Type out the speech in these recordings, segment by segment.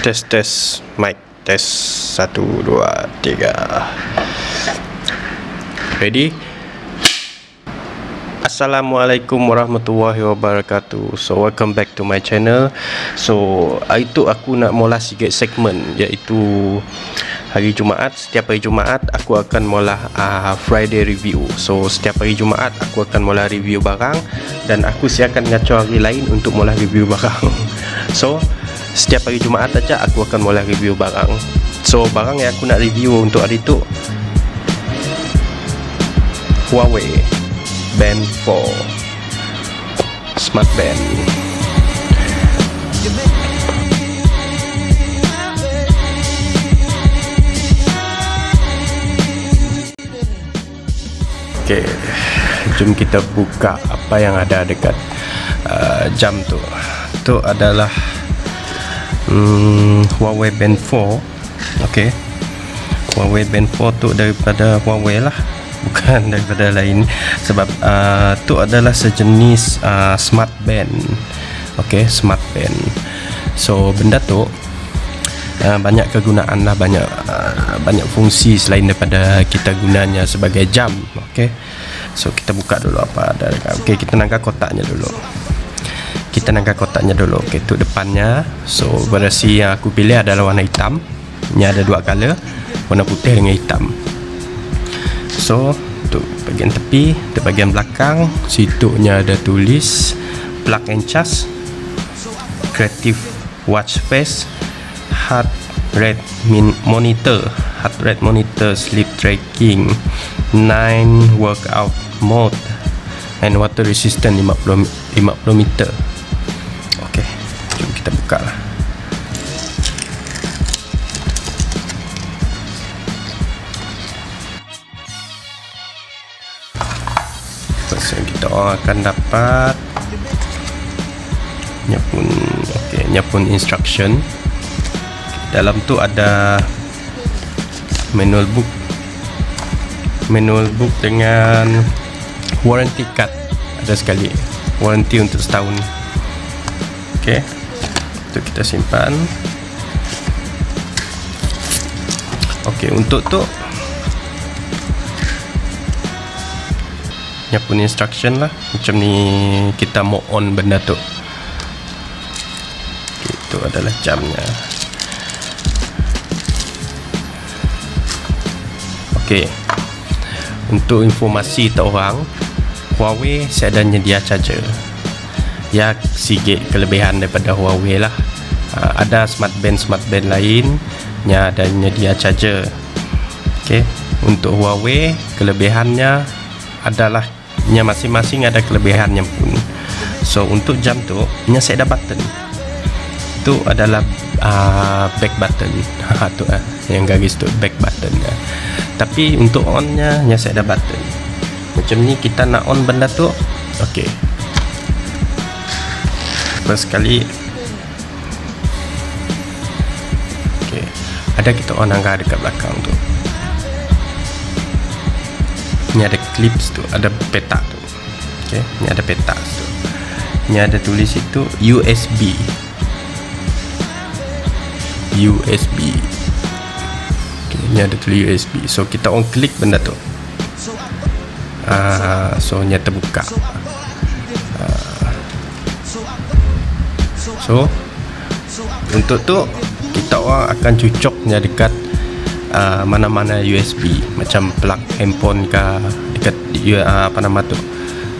Test test mic test satu dua tiga. Ready? Assalamualaikum warahmatullahi wabarakatuh. So welcome back to my channel. So hari tu aku nak mula sikit segmen iaitu hari Jumaat. Setiap hari Jumaat aku akan mula uh, Friday review. So setiap hari Jumaat aku akan mula review barang dan aku siapkan ngaco hari lain untuk mula review barang. So setiap hari Jumaat aja aku akan mula review barang. So barang yang aku nak review untuk hari tu Huawei Band 4 Smart Band. Okay Jom kita buka apa yang ada dekat uh, jam tu. Tu adalah hmm, Huawei Band 4 Okay Huawei Band 4 tu daripada Huawei lah bukan daripada lain. Sebab uh, tu adalah sejenis uh, smart band. Ok smart band. So benda tu uh, banyak kegunaan lah banyak uh, banyak fungsi selain daripada kita gunanya sebagai jam. Ok so kita buka dulu apa ada ok kita nangka kotaknya dulu kita nangka kotaknya dulu. Ok tu depannya. So versi yang aku pilih adalah warna hitam. Ini ada dua color warna putih dengan hitam. So untuk bagian tepi untuk bagian belakang. Situnya ada tulis plug and charge creative watch face heart rate monitor heart rate monitor sleep tracking 9 workout mode and water resistant 50 50 meter kita buka lah. So kita akan dapat nya pun okey nya pun instruction. Dalam tu ada manual book. Manual book dengan warranty card. Ada sekali warranty untuk setahun. Okey itu kita simpan. Okey untuk tu. Yang punya instruction lah. Macam ni kita mau on benda tu. Itu adalah jamnya. Ok untuk informasi tak orang Huawei saya ada nyedia charger ya sikit kelebihan daripada Huawei lah. Uh, ada smart band smart band lain yang ada nyedia charger. Ok untuk Huawei kelebihannya adalah nya masing-masing ada kelebihannya pun. So untuk jam tu nya saya ada button. Tu adalah uh, back button. Ha tu uh, yang garis tu back button uh. tapi untuk on nya nya ada button. Macam ni kita nak on benda tu okey first sekali. Okey. Ada kita on angka dekat belakang tu. Ni ada clips tu ada peta tu. Okey ni ada peta tu. Ni ada tulis itu USB USB okey ni ada tulis USB so kita on klik benda tu. Ah uh, so ni terbuka so untuk tu kita akan cucuknya dekat uh, mana-mana USB macam plug handphone ke dekat uh, apa nama tu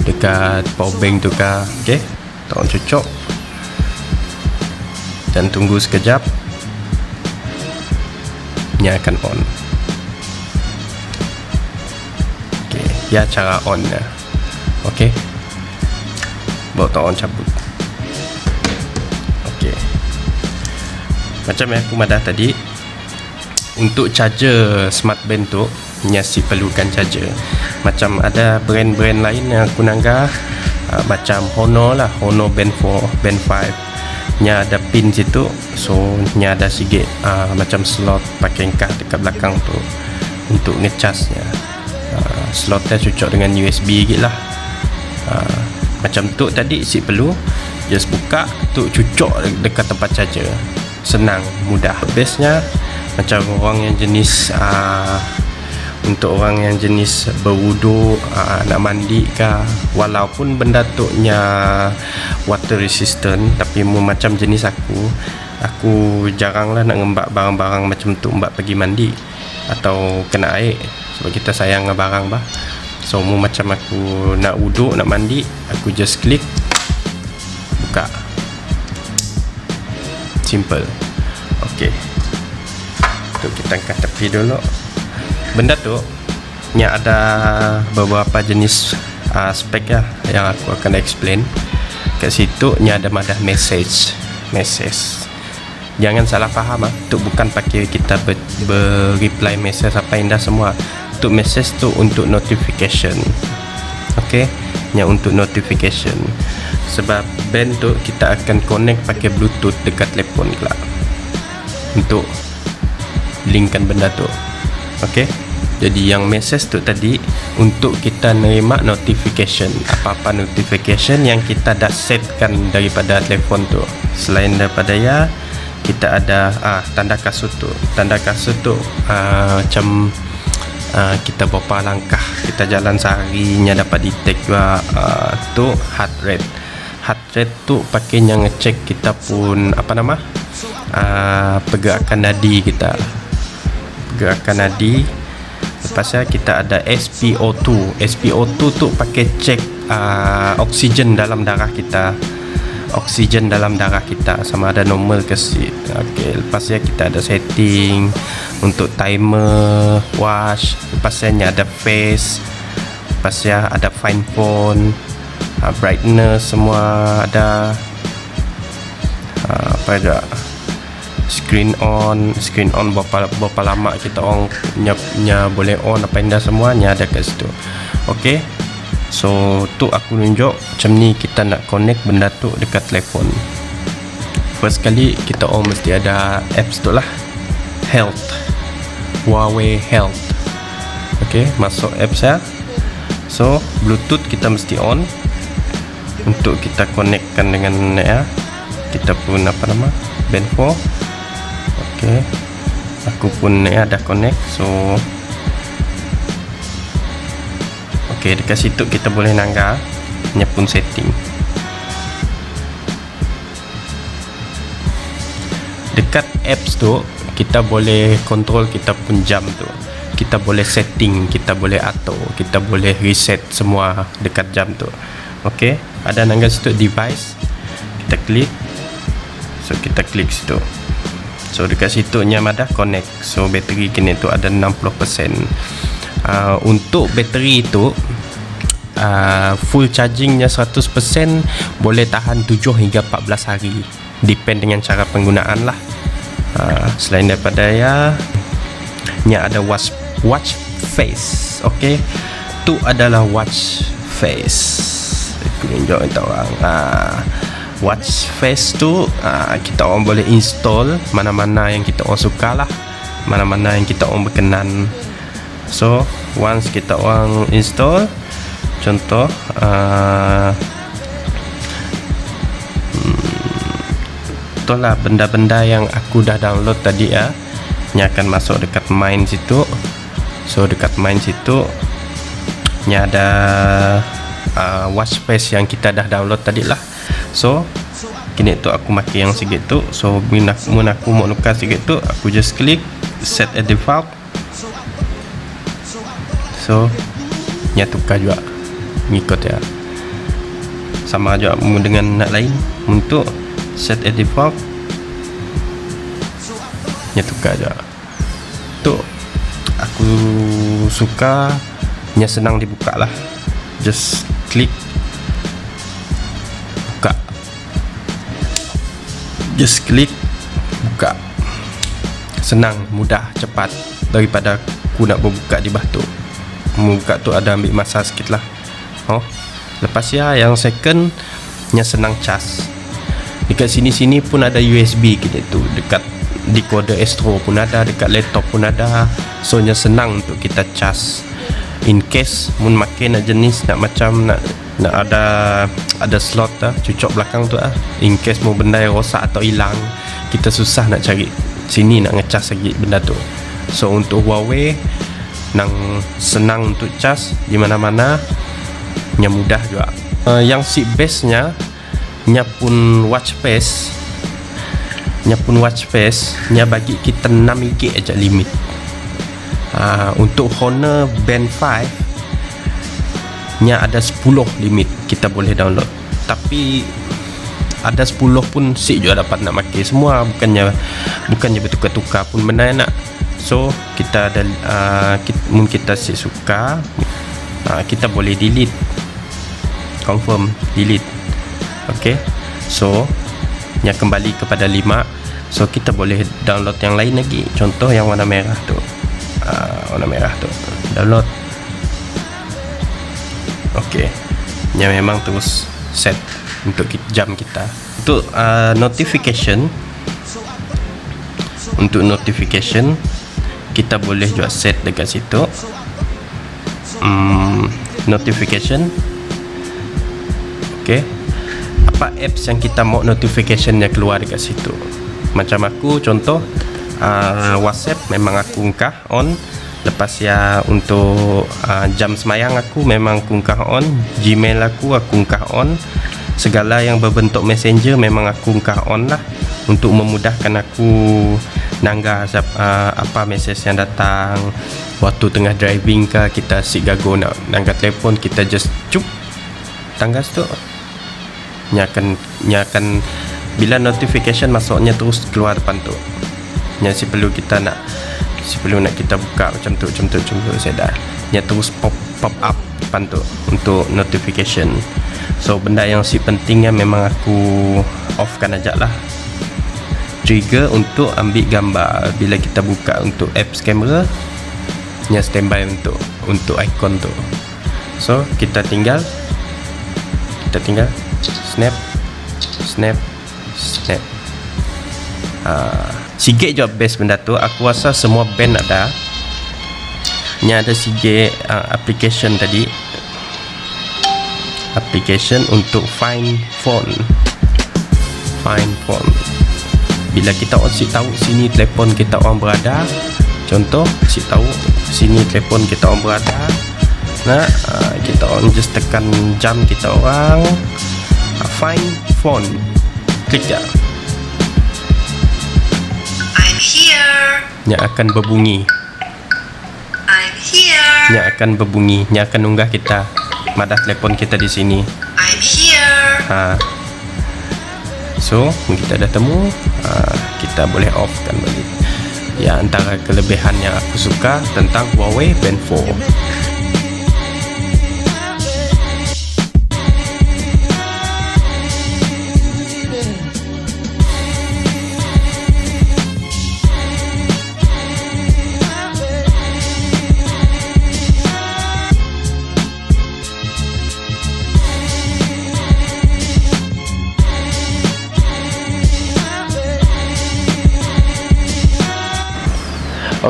dekat power bank tu ke okey tolong cucuk. Dan tunggu sekejap ni akan on. Okey ya cara on nya okey tolong cabut macam yang aku madah tadi untuk charger smart band tu nyasi perlukan charger macam ada brand-brand lain yang aku nanggah uh, macam Honor lah Honor band 4 band 5 nya ada pin situ so nya ada sikit uh, macam slot pakai kad dekat belakang tu untuk ngecasnya uh, slotnya cocok dengan USB lagi lah. Uh, macam tu tadi si perlu just buka tu cucuk dekat tempat charger senang mudah. Bestnya macam orang yang jenis uh, untuk orang yang jenis berwuduk uh, nak mandi ke walaupun benda tu nya water resistant tapi mu macam jenis aku aku jarang lah nak ngembak barang-barang macam tu mbak pergi mandi atau kena air sebab kita sayang barang bah. So mu macam aku nak wuduk nak mandi aku just klik simple. Ok tu kita angkat tepi dulu. Benda tu ni ada beberapa jenis uh, spek ya yang aku akan explain. Kat situ ni ada madah message. Message. Jangan salah faham ah. Tu bukan pakai kita ber, ber reply message apa indah semua. Tu message tu untuk notification. Okey? Yang untuk notification sebab band tu kita akan connect pakai bluetooth dekat telefon kelak. Untuk linkkan benda tu. Ok jadi yang message tu tadi untuk kita nerima notification apa-apa notification yang kita dah setkan daripada telefon tu. Selain daripada ya kita ada ah tanda kasut tu. Tanda kasut tu ah, macam ah, kita berapa langkah kita jalan seharinya dapat detect juga ah, tu heart rate heart rate tu pakai yang ngecek kita pun apa nama? Ah, pergerakan nadi kita. Gerakan nadi. Lepasnya kita ada SPO2 SPO2 tu pakai cek uh, oksigen dalam darah kita. Oksigen dalam darah kita sama ada normal ke si okey lepasnya kita ada setting untuk timer wash. Lepasnya ada face. Lepasnya ada fine phone uh, brightness semua ada. Uh, apa juga screen on screen on berapa berapa lama kita on nya, nya boleh on apa indah semuanya ada kat situ. Okey? So tu aku tunjuk macam ni kita nak connect benda tu dekat telefon. First kali kita on mesti ada apps tu lah. Health. Huawei health. Okey masuk apps ya. So bluetooth kita mesti on untuk kita connectkan dengan ya. Kita pun apa nama band 4 Okay, aku pun ni ada connect so. Okay, dekat situ kita boleh nangga ni pun setting. Dekat apps tu kita boleh control kita pun jam tu kita boleh setting kita boleh atur kita boleh reset semua dekat jam tu. Ok ada nangga situ device kita klik. So kita klik situ. So dekat situ Nyamadah connect. So bateri kini tu ada 60% uh, Untuk bateri itu uh, Full chargingnya 100% Boleh tahan 7 hingga 14 hari. Depend dengan cara penggunaan lah. Uh, Selain daripada ya Ni ada watch, watch face Okay? Tu adalah watch face. Tunjuk untuk orang. Uh, watch face tu uh, kita orang boleh install mana-mana yang kita orang suka lah mana-mana yang kita orang berkenan. So once kita orang install contoh uh, hmm, itulah benda-benda yang aku dah download tadi ya ni akan masuk dekat main situ so dekat main situ ni ada uh, watch face yang kita dah download tadi lah. So kini tu aku maki yang sikit tu. So bila aku, aku mau nukar sikit tu aku just klik set a default. So nya tukar juga. Ngikut ya. Sama juga dengan nak lain. Untuk set a default. Nya tukar juga. Tu aku suka nya senang dibuka lah. Just klik just klik buka. Senang mudah cepat. Daripada aku nak berbuka di batu membuka tu ada ambil masa sikit lah. Oh lepas ya yang second nya senang cas dekat sini-sini pun ada USB kini tu dekat decoder Astro pun ada dekat laptop pun ada. So nya senang untuk kita cas in case mun makin nak jenis nak macam nak nak ada ada slot lah cucuk belakang tu ah. In case mau benda yang rosak atau hilang kita susah nak cari sini nak ngecas lagi benda tu. So untuk Huawei nang senang untuk cas di mana-mana. Yang mudah juga. Uh, yang si base nya nya pun watch face nya pun watch face nya bagi kita 6 GB aja limit. Uh, untuk Honor Band 5 nya ada 10 limit kita boleh download. Tapi ada 10 pun si juga dapat nak pakai semua bukannya bukannya bertukar-tukar pun benda nak. So kita ada uh, kita, mungkin kita si suka uh, kita boleh delete. Confirm delete. Ok so nya kembali kepada 5 so kita boleh download yang lain lagi. Contoh yang warna merah tu. Uh, warna merah tu. Download. Ok nya memang terus set untuk jam kita. Untuk uh, notification. Untuk notification kita boleh juga set dekat situ. Um, notification. Ok apa apps yang kita mau notificationnya keluar dekat situ? Macam aku contoh uh, whatsapp memang aku ungkah on. Lepas ya untuk uh, jam semayang aku memang aku ungkah on. Gmail aku aku ungkah on. Segala yang berbentuk messenger memang aku ungkah on lah. Untuk memudahkan aku nangga uh, apa mesej yang datang. Waktu tengah driving ke kita si gago nak nangga telefon kita just cup. Tanggas tu nyakan nyakan bila notification masuknya terus keluar depan tu. Nya si perlu kita nak si perlu nak kita buka macam tu macam tu macam tu saya dah nya terus pop pop up depan tu untuk notification. So benda yang si pentingnya memang aku off kan aja lah. Trigger untuk ambil gambar. Bila kita buka untuk apps kamera nya standby untuk untuk ikon tu. So kita tinggal kita tinggal snap. Snap. Snap. Uh, sikit je best benda tu. Aku rasa semua band ada. Ni ada sikit uh, application tadi. Application untuk find phone. Find phone. Bila kita si tahu sini telefon kita orang berada. Contoh si tahu sini telefon kita orang berada. Nah uh, kita orang just tekan jam kita orang find phone klik je yang akan berbunyi. I'm here. Yang akan berbunyi. Yang akan unggah kita. Madah telefon kita di sini. I'm here. Ha. so kita dah temu. Ha, kita boleh off kan balik. Ya antara kelebihan yang aku suka tentang Huawei Band 4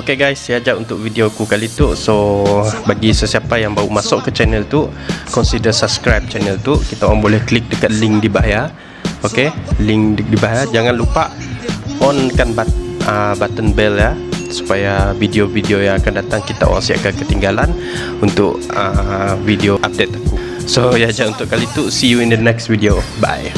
Okay guys, saya ajak untuk video aku kali tu. So, bagi sesiapa yang baru masuk ke channel tu Consider subscribe channel tu. Kita orang boleh klik dekat link di bawah Okay, link di bawah Jangan lupa on kan but, uh, button bell ya Supaya video-video yang akan datang kita orang siapkan ketinggalan Untuk uh, video update aku. So, saya ajak untuk kali tu. See you in the next video. Bye